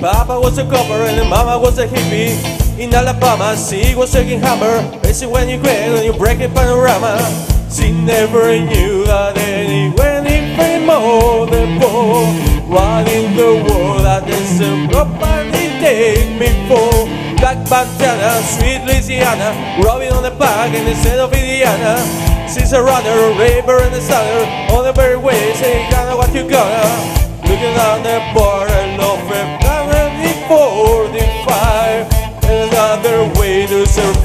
Papa was a copper and Mama was a hippie. In Alabama, she was shaking hammer, facing when you quit and you break a panorama. She never knew that anyone even more than poor. What in the world that is a property take me for? Black bandana, sweet Louisiana, rubbing on the back in the state of Indiana. She's a runner, a raver and a stunner, on the very way, saying kinda what you gonna.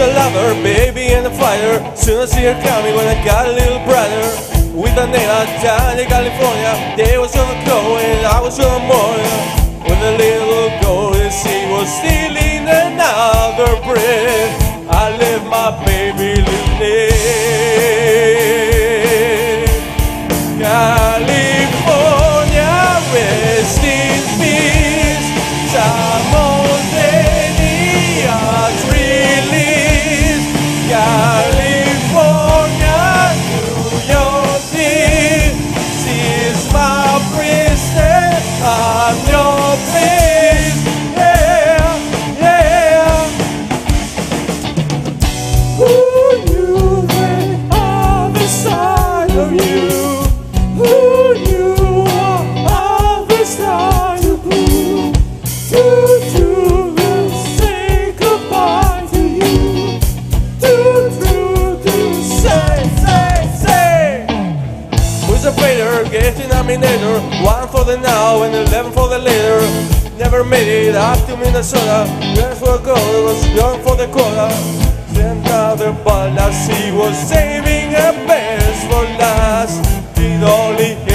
a lover, baby, and a fighter. Soon I see her coming when I got a little brother. With a nail down in California, they was gonna go and I was mourn. When One for the now and eleven for the later. Never made it up to Minnesota. Years for gold, was young for the quota. Another ball that she was saving her best for last. It only